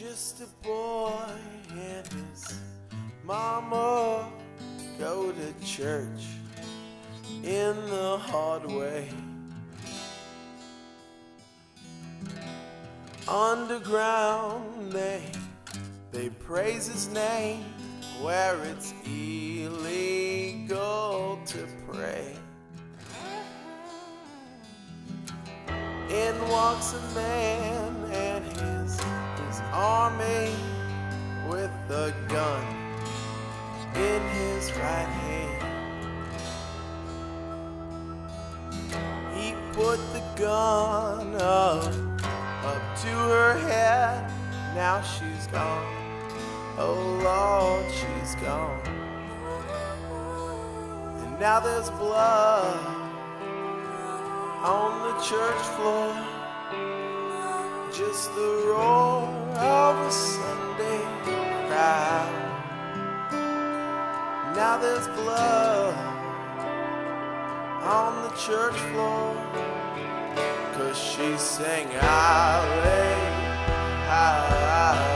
Just a boy and his mama go to church in the hard way. Underground, they they praise his name where it's illegal to pray. In walks a man army with a gun in his right hand. He put the gun up, up to her head. Now she's gone. Oh Lord, she's gone. And now there's blood on the church floor. Just the roar of a Sunday crowd. Now there's blood on the church floor. Cause she sang Hallelujah. She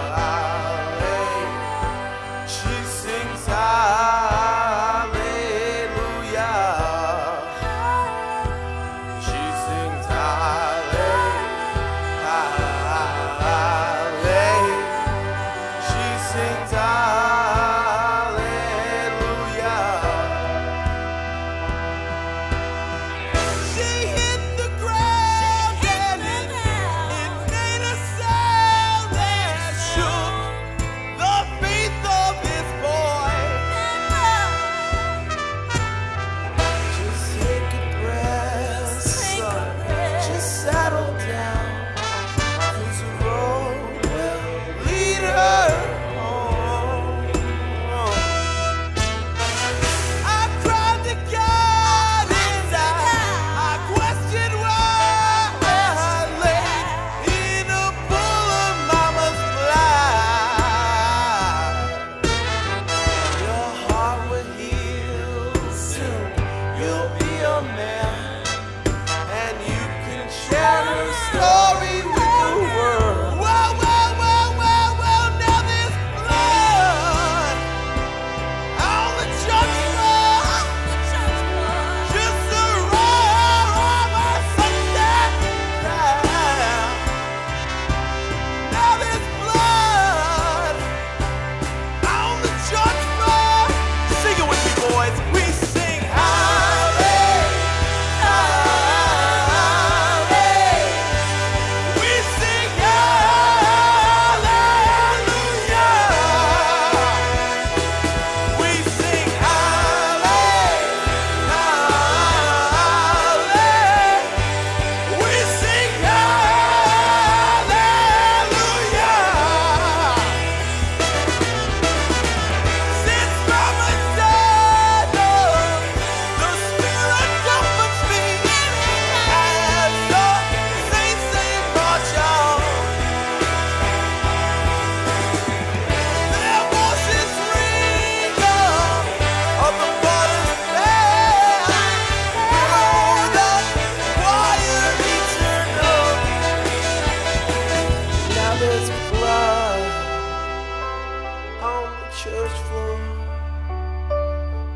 church floor.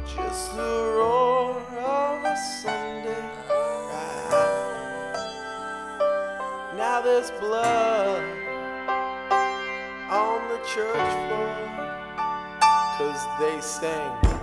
Just the roar of a Sunday. Now there's blood on the church floor. Cause they sang.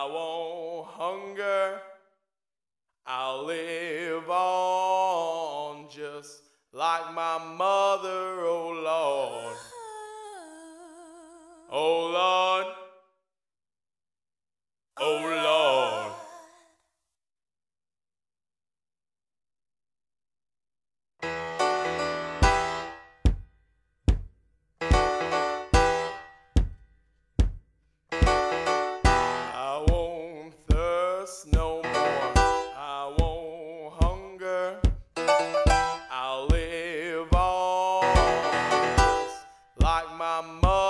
I won't hunger. I'll live on just like my mother, oh Lord. Oh Lord. Oh I'm up.